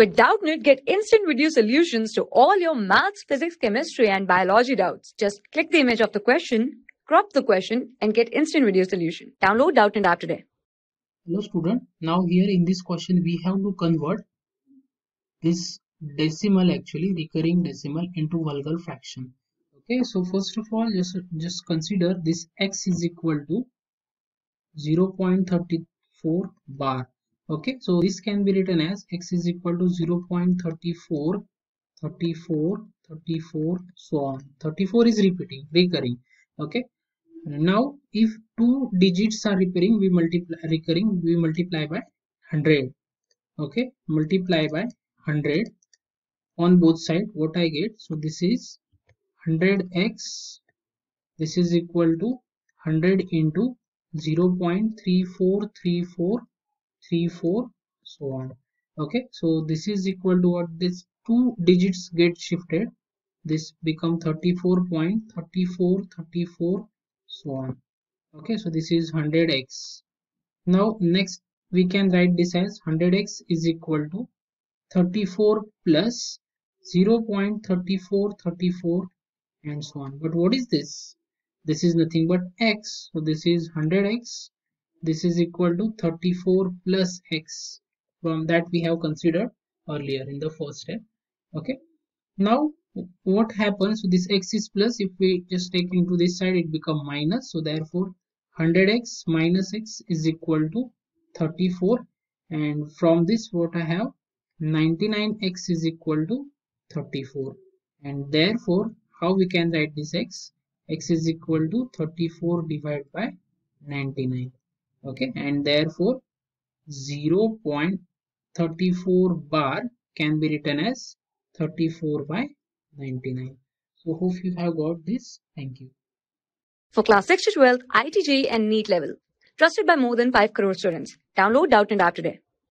With Doubtnut, get instant video solutions to all your maths, physics, chemistry, and biology doubts. Just click the image of the question, crop the question, and get instant video solution. Download Doubtnut app today. Hello student, now here in this question we have to convert this decimal actually recurring decimal into vulgar fraction. Okay, so first of all just, just consider this x is equal to 0.34 bar okay so this can be written as x is equal to 0 0.34 34 34 so on. 34 is repeating recurring okay? Now if two digits are recurring we multiply recurring we multiply by 100 okay? Multiply by 100 on both side what i get? So this is 100x this is equal to 100 into 0 0.3434 3 4 so on. Okay so this is equal to what this two digits get shifted. This become 34.34 34 so on. Okay so this is 100x now next we can write this as 100x is equal to 34 plus 0 0.34 34 and so on. But what is this? This is nothing but x so this is 100x this is equal to 34 plus x from that we have considered earlier in the first step okay? Now what happens so this x is plus if we just take into this side it become minus so therefore 100x minus x is equal to 34 and from this what i have 99x is equal to 34 and therefore how we can write this x? x is equal to 34 divided by 99 okay and therefore 0 0.34 bar can be written as 34 by 99 so hope you have got this thank you For class 6 to 12, IIT JEE and NEET level. Trusted by more than 5 crore students. Download Doubtnut app today.